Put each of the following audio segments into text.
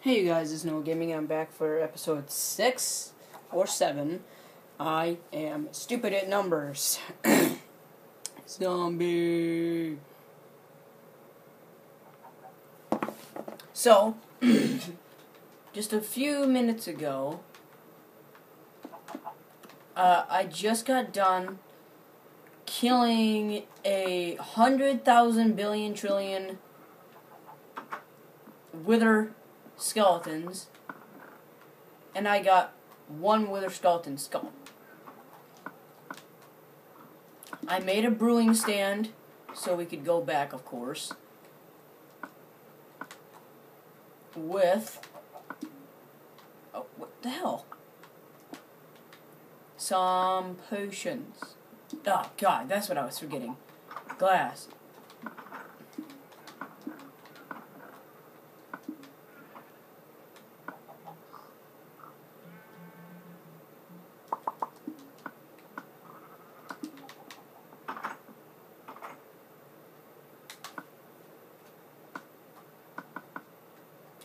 Hey you guys, it's Noah Gaming. I'm back for episode 6 or 7. I am stupid at numbers. Zombie. So, just a few minutes ago, uh, I just got done killing a hundred thousand billion trillion wither skeletons, and I got one wither skeleton skull. I made a brewing stand so we could go back, of course, with. Oh, what the hell? Some potions. Oh, God, that's what I was forgetting. Glass.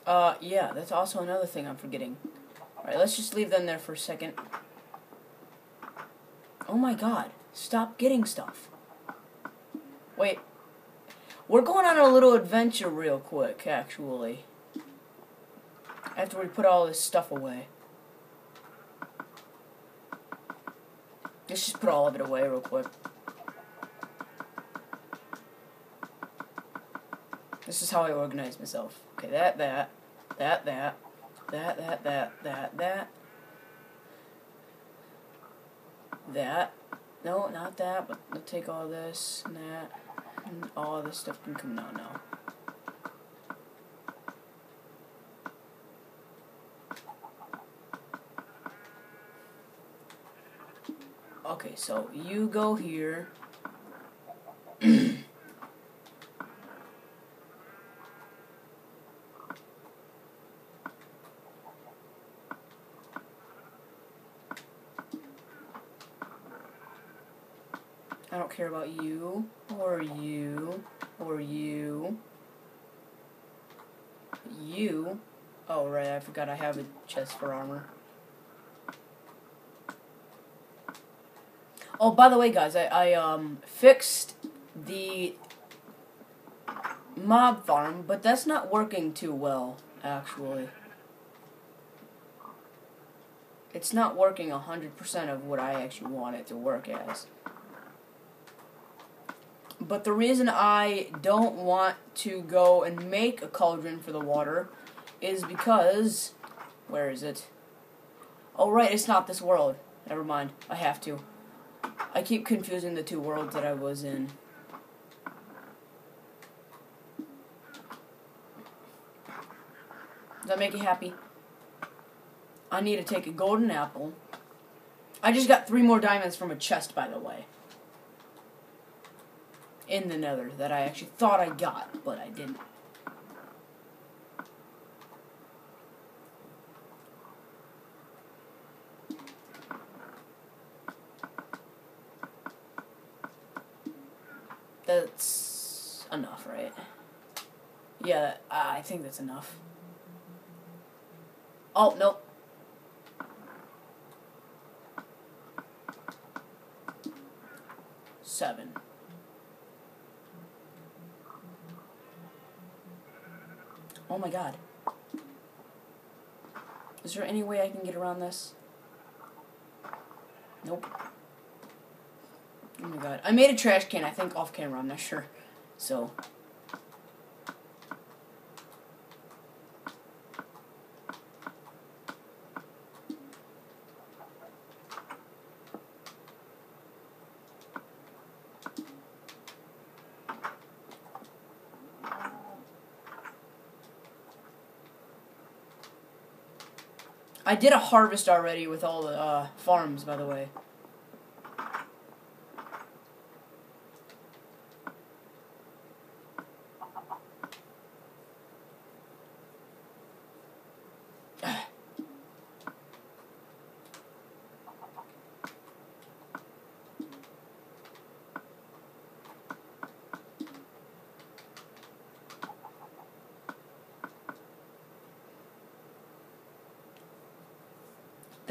Uh, yeah, that's also another thing I'm forgetting. Alright, let's just leave them there for a second. Oh my god, stop getting stuff. Wait. We're going on a little adventure real quick, actually. After we put all this stuff away. Let's just put all of it away real quick. Is how I organize myself. Okay, that, that, that, that, that, that, that, that, that, that. No, not that, but we'll take all this and that, and all this stuff can come now, now. Okay, so you go here. About you, or you, or you. You. Oh, right, I forgot I have a chest for armor. Oh, by the way, guys, I, I um fixed the mob farm, but that's not working too well, actually. It's not working 100% of what I actually want it to work as. But the reason I don't want to go and make a cauldron for the water is because. Where is it? Oh, right, it's not this world. Never mind. I have to. I keep confusing the two worlds that I was in. Does that make you happy? I need to take a golden apple. I just got three more diamonds from a chest, by the way in the nether that I actually thought I got, but I didn't. That's enough, right? Yeah, I think that's enough. Oh, nope. Seven. Oh my god. Is there any way I can get around this? Nope. Oh my god. I made a trash can, I think off camera, I'm not sure. So. I did a harvest already with all the uh, farms, by the way.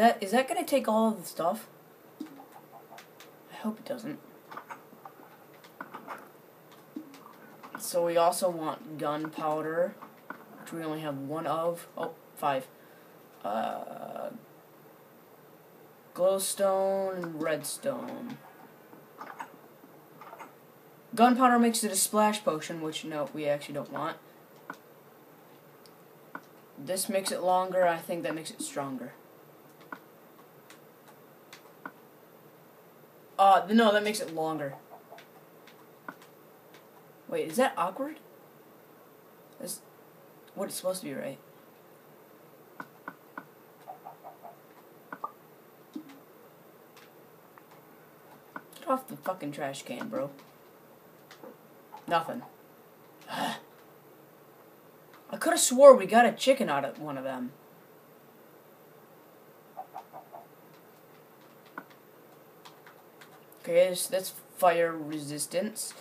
That is that gonna take all of the stuff? I hope it doesn't. So we also want gunpowder, which we only have one of. Oh, five. Uh, glowstone and redstone. Gunpowder makes it a splash potion, which no, we actually don't want. This makes it longer. I think that makes it stronger. Uh, no, that makes it longer. Wait, is that awkward? That's what it's supposed to be, right? Get off the fucking trash can, bro. Nothing. I could have swore we got a chicken out of one of them. Okay, this, that's fire resistance.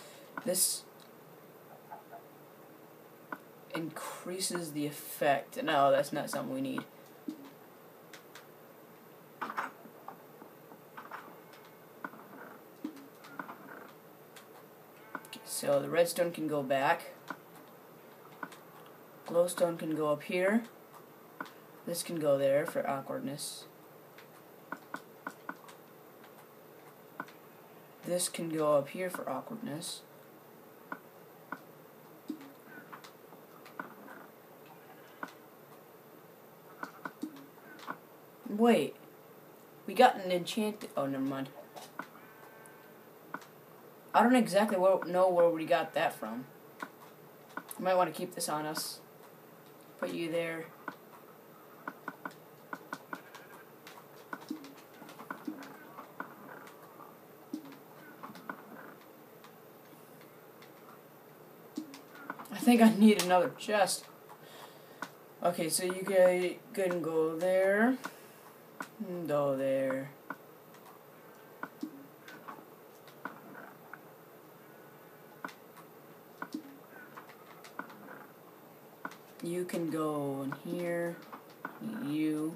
This increases the effect. No, that's not something we need. So the redstone can go back. Glowstone can go up here. This can go there for awkwardness. This can go up here for awkwardness. Wait. We got an enchanted... Oh, never mind. I don't exactly know where we got that from. You might want to keep this on us. Put you there. Think I need another chest. Okay, so you can go there. And Go there. You can go in here. You.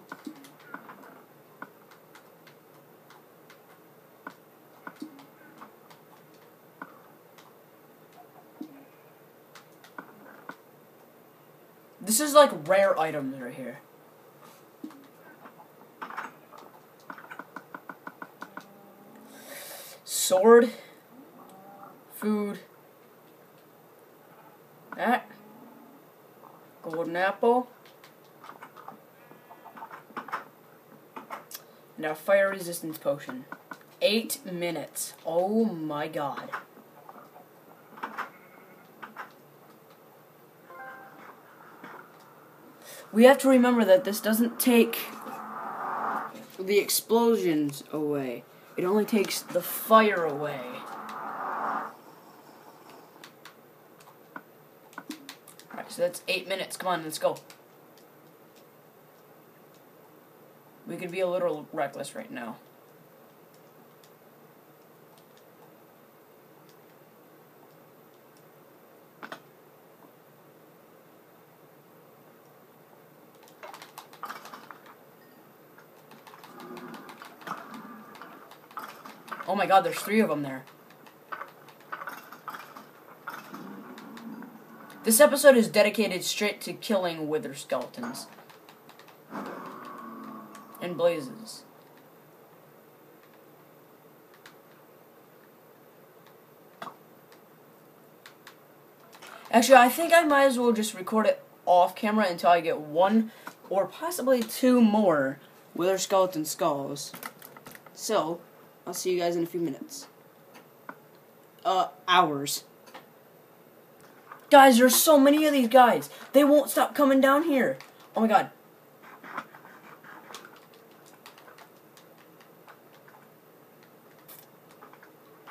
This is like rare items right here. Sword. Food. That. Golden apple. Now fire resistance potion. Eight minutes. Oh my god. We have to remember that this doesn't take the explosions away. It only takes the fire away. Alright, so that's eight minutes. Come on, let's go. We could be a little reckless right now. Oh my god, there's three of them there. This episode is dedicated straight to killing wither skeletons. And blazes. Actually, I think I might as well just record it off camera until I get one or possibly two more wither skeleton skulls. So, I'll see you guys in a few minutes. Uh, hours. Guys, there's so many of these guys. They won't stop coming down here. Oh my god.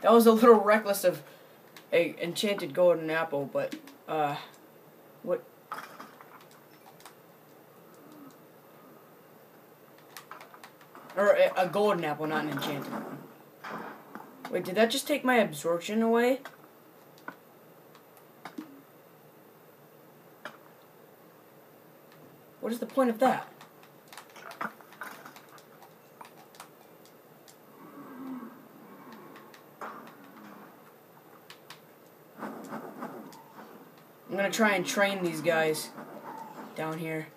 That was a little reckless of a enchanted golden apple, but, uh, what? Or a, a golden apple, not an enchanted one. Wait, did that just take my absorption away? What is the point of that? I'm gonna try and train these guys down here.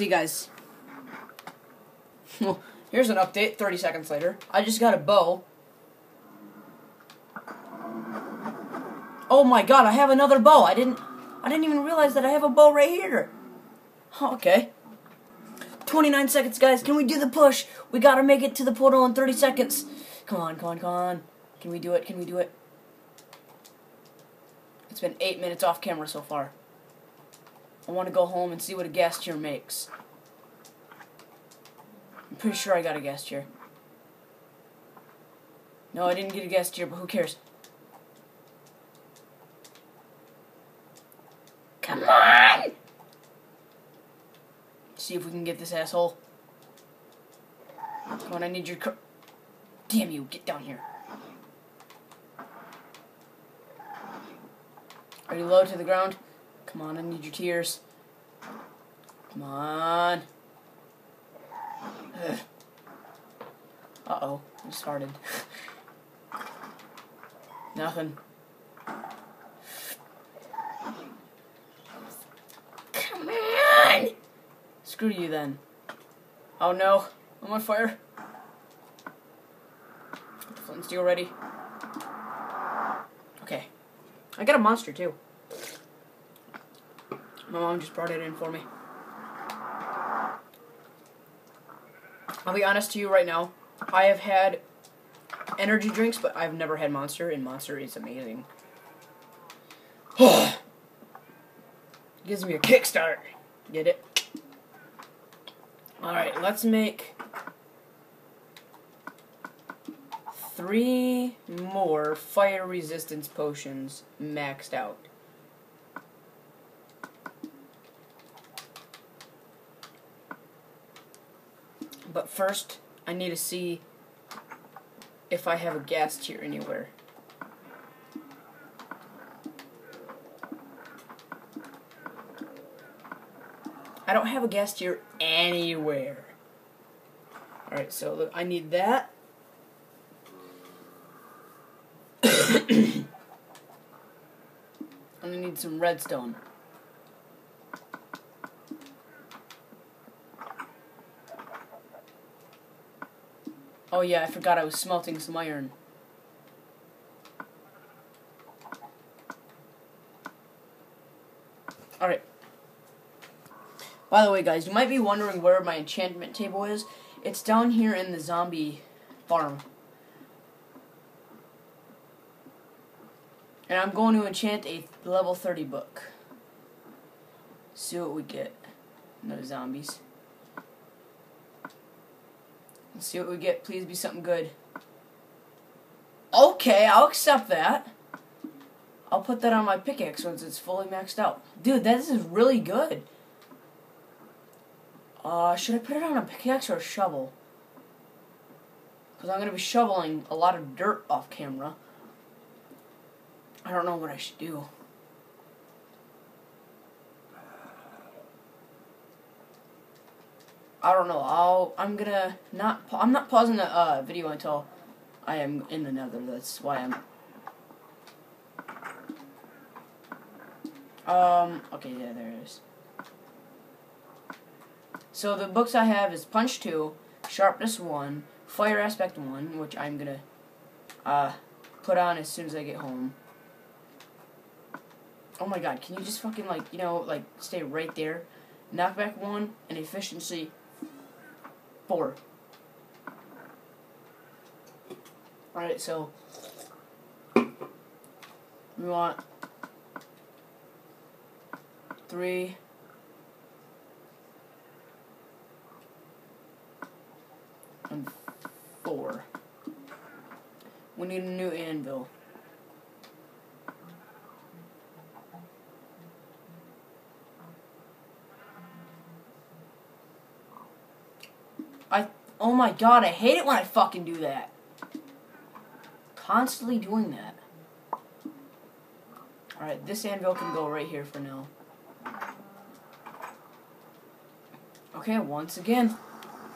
See you guys. Well, here's an update 30 seconds later. I just got a bow. Oh my god, I have another bow. I didn't I didn't even realize that I have a bow right here. Okay. 29 seconds, guys. Can we do the push? We gotta make it to the portal in 30 seconds. Come on, come on, come on. Can we do it? Can we do it? It's been 8 minutes off camera so far. I want to go home and see what a ghast tear makes. I'm pretty sure I got a ghast tear. No, I didn't get a ghast tear, but who cares? Come on! See if we can get this asshole. Come on, I need your car. Damn you, get down here. Are you low to the ground? Come on, I need your tears. Come on. Uh oh, I'm started. Nothing. Come on! Screw you then. Oh no, I'm on fire. Flint steel ready. Okay. I got a monster too. My mom just brought it in for me. I'll be honest to you right now. I have had energy drinks, but I've never had Monster, and Monster is amazing. Gives me a kickstart. Get it? Alright, let's make three more fire resistance potions maxed out. But first, I need to see if I have a ghast tear anywhere. I don't have a ghast tear anywhere. Alright, so look, I need that. I'm gonna need some redstone. Oh yeah, I forgot I was smelting some iron. Alright. By the way, guys, you might be wondering where my enchantment table is. It's down here in the zombie farm. And I'm going to enchant a level 30 book. See what we get. No zombies. Let's see what we get. Please be something good. Okay, I'll accept that. I'll put that on my pickaxe once it's fully maxed out. Dude, this is really good. Uh, should I put it on a pickaxe or a shovel? Because I'm going to be shoveling a lot of dirt off camera. I don't know what I should do. I don't know. I'll. I'm gonna not. I'm not pausing the uh, video until I am in the Nether. That's why I'm. Um. Okay. Yeah. There it is. So the books I have is Punch Two, Sharpness One, Fire Aspect One, which I'm gonna uh put on as soon as I get home. Oh my god, can you just fucking like, you know, like stay right there? Knockback 1 and efficiency 4. Alright, so we want 3 and 4. We need a new anvil. I, oh my god, I hate it when I fucking do that. Constantly doing that. Alright, this anvil can go right here for now. Okay, once again.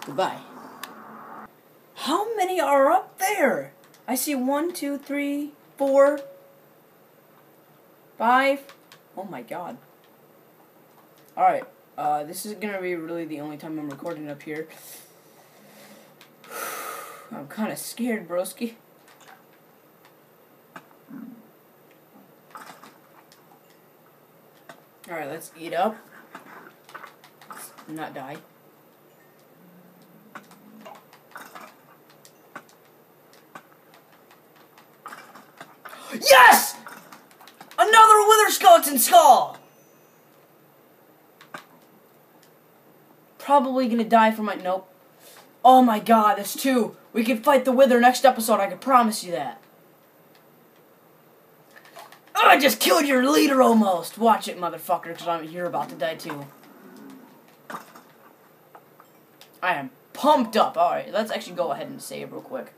Goodbye. How many are up there? I see one, two, three, four, five. Oh my god. Alright, uh, this is gonna be really the only time I'm recording up here. I'm kinda scared, broski. Alright, let's eat up. Let's not die. Yes! Another Wither Skeleton Skull! Probably gonna die from my. Nope. Oh my god, that's two. We can fight the Wither next episode, I can promise you that. Oh, I just killed your leader almost! Watch it, motherfucker, because you're about to die too. I am pumped up. Alright, let's actually go ahead and save real quick.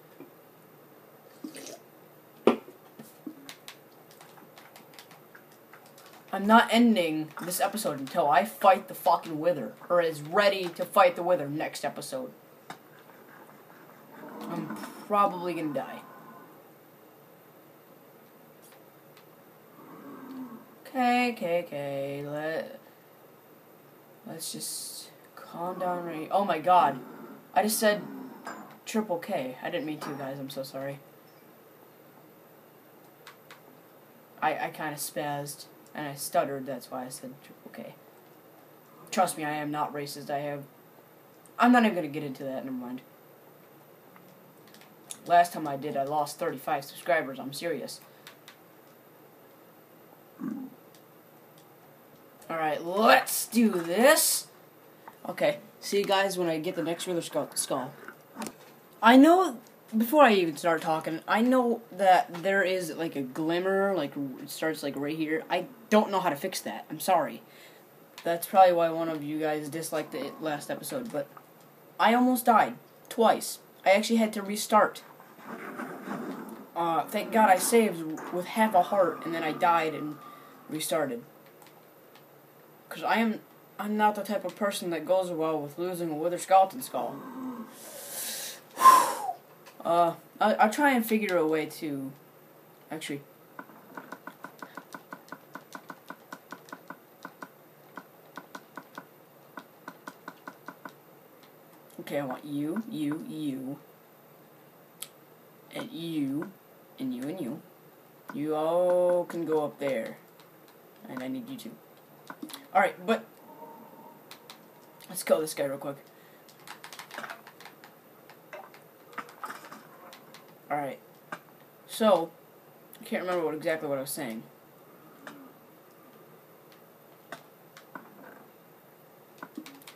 I'm not ending this episode until I fight the fucking Wither, or is ready to fight the Wither next episode. Probably gonna die. Okay, okay, okay. Let let's just calm down. Right. Oh my God, I just said triple K. I didn't mean to, guys. I'm so sorry. I I kind of spazzed and I stuttered. That's why I said triple K. Trust me, I am not racist. I have. I'm not even gonna get into that. Never mind. Last time I did, I lost 35 subscribers. I'm serious. Alright, let's do this. Okay, see you guys when I get the next Wither Skull. I know, before I even start talking, I know that there is like a glimmer, like it starts like right here. I don't know how to fix that. I'm sorry. That's probably why one of you guys disliked the last episode, but I almost died. Twice. I actually had to restart. Uh, thank God I saved with half a heart, and then I died and restarted. Because I am, I'm not the type of person that goes well with losing a Wither Skeleton Skull. uh, I, I'll try and figure a way to, actually, Okay, I want you, you, you, and you, and you, and you. You all can go up there. And I need you too. Alright, but let's kill this guy real quick. Alright. So, I can't remember what exactly what I was saying.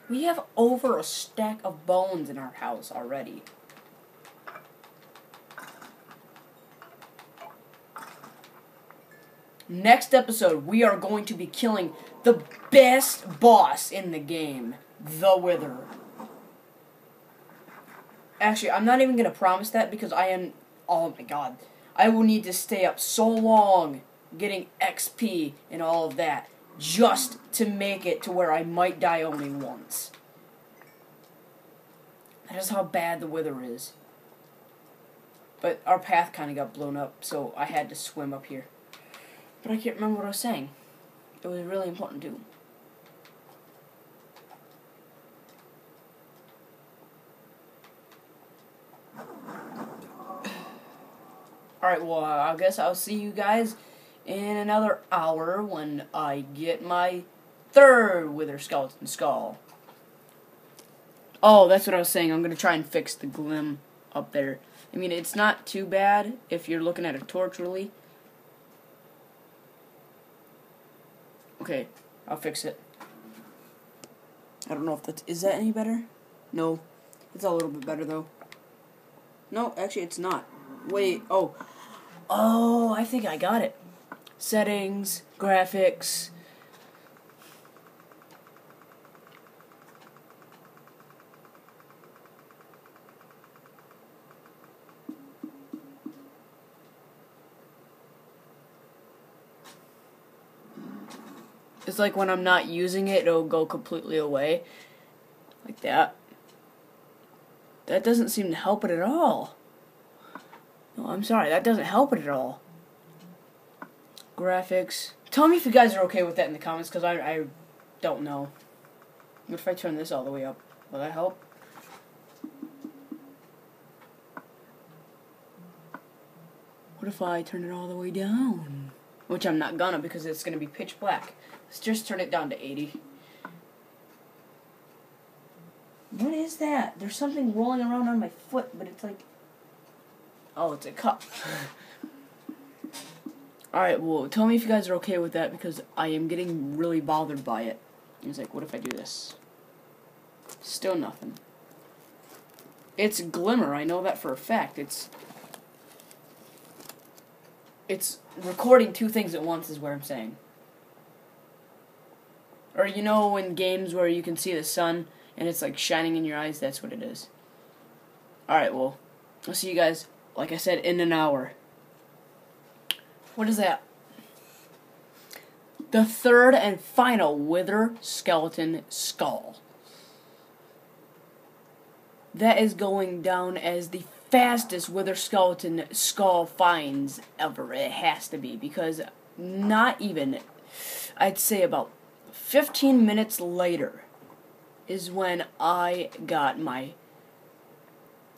We have over a stack of bones in our house already. Next episode, we are going to be killing the best boss in the game, the Wither. Actually, I'm not even going to promise that because I am. Oh my god. I will need to stay up so long getting XP and all of that just to make it to where I might die only once. That is how bad the Wither is. But our path kind of got blown up, so I had to swim up here. But I can't remember what I was saying. It was really important too. Alright, well, uh, I guess I'll see you guys in another hour when I get my third Wither Skeleton Skull. Oh, that's what I was saying. I'm going to try and fix the glim up there. I mean, it's not too bad if you're looking at a torch, Okay, I'll fix it. I don't know if that's... Is that any better? No. It's a little bit better, though. No, actually, it's not. Wait, oh. Oh, I think I got it. Settings, graphics. It's like when I'm not using it, it'll go completely away. Like that. that doesn't seem to help it at all. No, I'm sorry, that doesn't help it at all. Graphics. Tell me if you guys are okay with that in the comments, because I, I don't know. What if I turn this all the way up? Will that help? What if I turn it all the way down? Which I'm not gonna because it's gonna be pitch black. Let's just turn it down to 80. What is that? There's something rolling around on my foot, but it's like. Oh, it's a cup. Alright, well, tell me if you guys are okay with that because I am getting really bothered by it. He's like, what if I do this? Still nothing. It's Glimmer, I know that for a fact. It's it's recording two things at once is what I'm saying. Or you know in games where you can see the sun and it's like shining in your eyes, that's what it is. Alright, well, I'll see you guys, like I said, in an hour. What is that? The third and final Wither Skeleton Skull. That is going down as the fastest Wither Skeleton Skull finds ever. It has to be, because not even, I'd say about 15 minutes later, is when I got my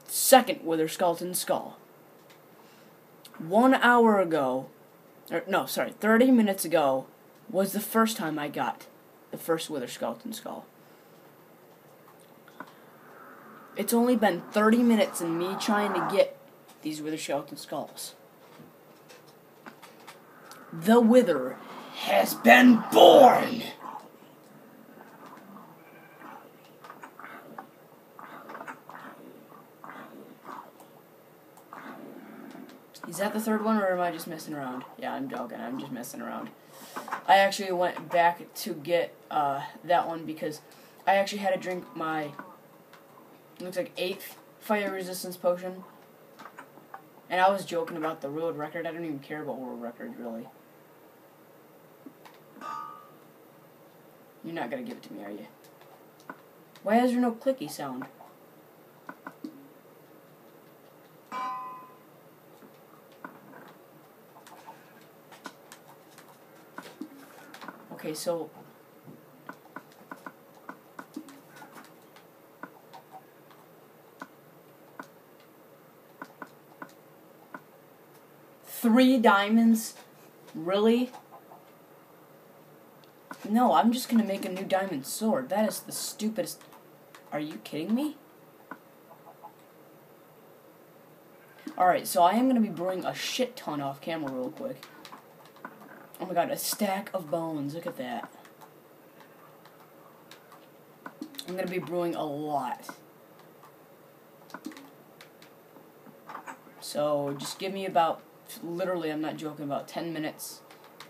second Wither Skeleton Skull. One hour ago, or no, sorry, 30 minutes ago, was the first time I got the first Wither Skeleton Skull. It's only been 30 minutes in me trying to get these Wither Skeleton Skulls. The Wither has been born! That the third one, or am I just messing around? Yeah, I'm joking. I'm just messing around. I actually went back to get uh, that one because I actually had to drink my looks like eighth fire resistance potion. And I was joking about the world record. I don't even care about world records really. You're not gonna give it to me, are you? Why is there no clicky sound? So three diamonds? Really? No, I'm just gonna make a new diamond sword. That is the stupidest. Are you kidding me? Alright, so I am gonna be brewing a shit ton off camera real quick. Oh my god, a stack of bones. Look at that. I'm gonna be brewing a lot. So just give me about, literally, I'm not joking, about 10 minutes,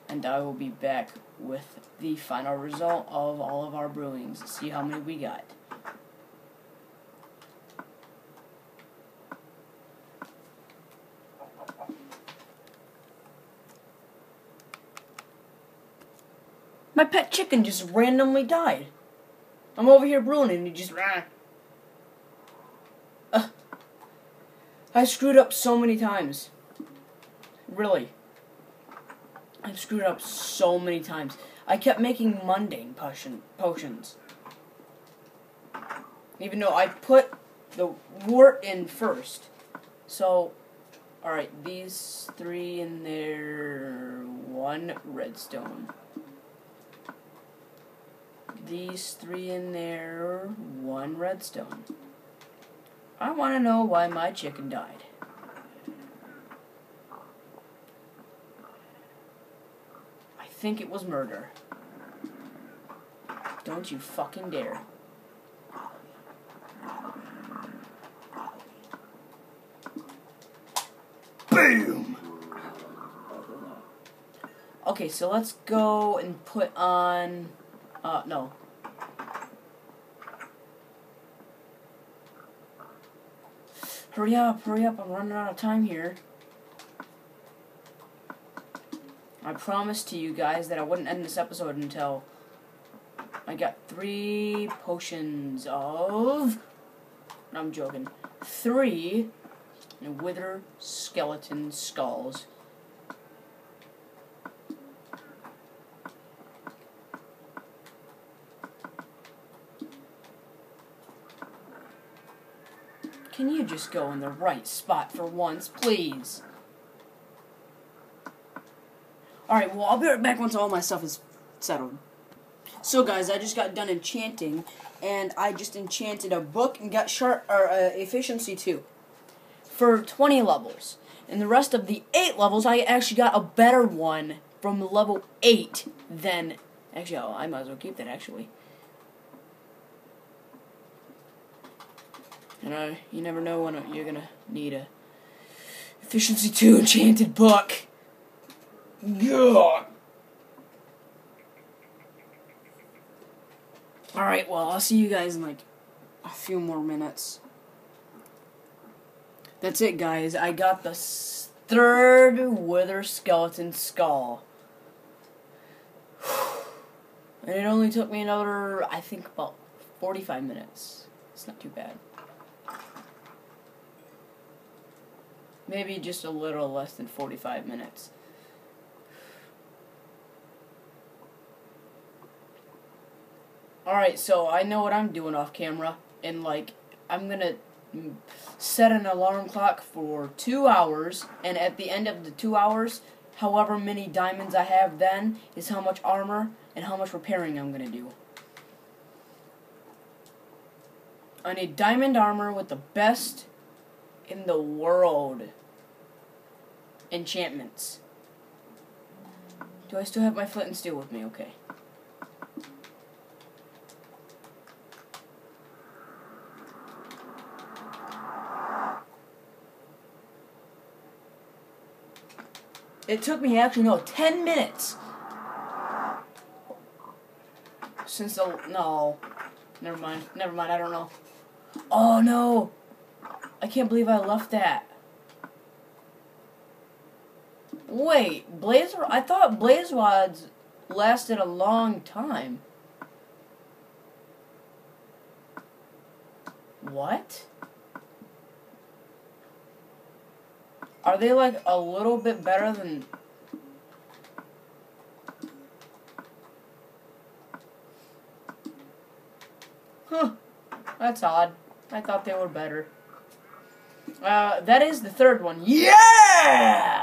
and I will be back with the final result of all of our brewings. See how many we got. My pet chicken just randomly died. I'm over here brewing and he just. Uh, I screwed up so many times. Really. I've screwed up so many times. I kept making mundane potion, potions. Even though I put the wart in first. So, alright, these three in there, one redstone these three in there, one redstone. I want to know why my chicken died. I think it was murder. Don't you fucking dare. Boom! Okay, so let's go and put on uh, no. Hurry up, hurry up, I'm running out of time here. I promised to you guys that I wouldn't end this episode until I got three potions of I'm joking. Three wither skeleton skulls. Can you just go in the right spot for once, please? Alright, well, I'll be right back once all my stuff is settled. So, guys, I just got done enchanting, and I just enchanted a book and got sharp or uh, efficiency 2 for 20 levels. And the rest of the 8 levels, I actually got a better one from level 8 than. Actually, oh, I might as well keep that, actually. And uh, you never know when you're gonna need a efficiency two enchanted book. Yeah. All right. Well, I'll see you guys in like a few more minutes. That's it, guys. I got the third wither skeleton skull. And it only took me another, I think, about 45 minutes. It's not too bad. Maybe just a little less than 45 minutes. Alright, so I know what I'm doing off camera. And, like, I'm gonna set an alarm clock for two hours. And at the end of the two hours, however many diamonds I have then is how much armor and how much repairing I'm gonna do. I need diamond armor with the best in the world enchantments. Do I still have my flint and steel with me? Okay. It took me actually no ten minutes since the no, never mind, never mind. I don't know. Oh no, I can't believe I left that. Wait, blaze? I thought blaze lasted a long time. What? Are they like a little bit better than Huh. That's odd. I thought they were better. Uh, that is the third one. Yeah!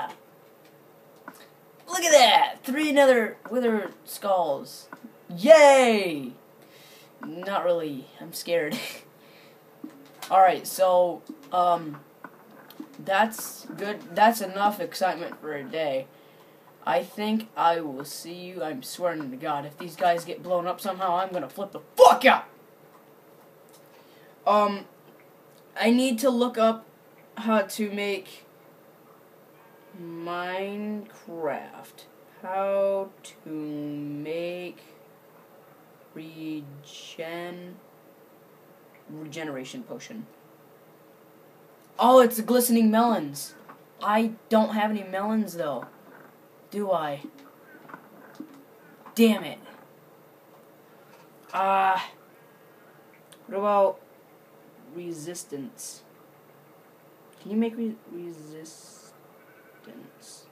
Look at that! Three another wither skulls. Yay! Not really. I'm scared. Alright, so, um, that's good. That's enough excitement for a day. I think I will see you. I'm swearing to God, if these guys get blown up somehow, I'm gonna flip the fuck out! Um, I need to look up how to make Minecraft. How to make regen regeneration potion. Oh, it's glistening melons. I don't have any melons though. Do I? Damn it. Ah. Uh, what about resistance? Can you make re resistance?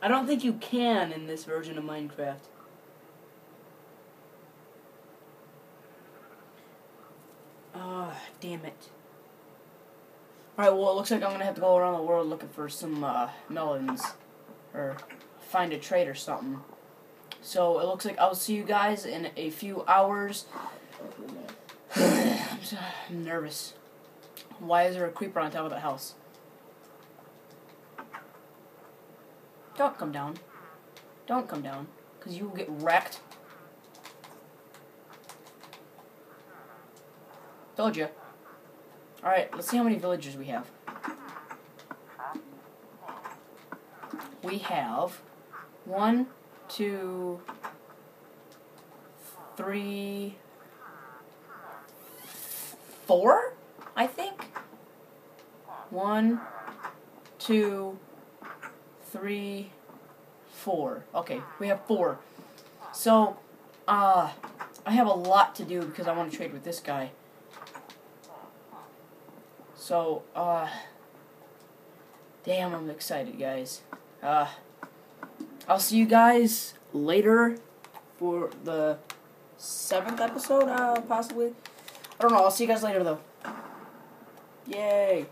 I don't think you can in this version of Minecraft. Ah, oh, damn it. Alright, well, it looks like I'm gonna have to go around the world looking for some uh, melons. Or find a trade or something. So it looks like I'll see you guys in a few hours. I'm nervous. Why is there a creeper on top of the house? Don't come down. Don't come down. Because you will get wrecked. Told you. Alright, let's see how many villagers we have. We have one, two, three, four, I think. One, two, three, four. Okay, we have four. So, uh, I have a lot to do because I want to trade with this guy. So, uh, damn, I'm excited, guys. Uh, I'll see you guys later for the seventh episode, uh, possibly. I don't know. I'll see you guys later, though. Yay.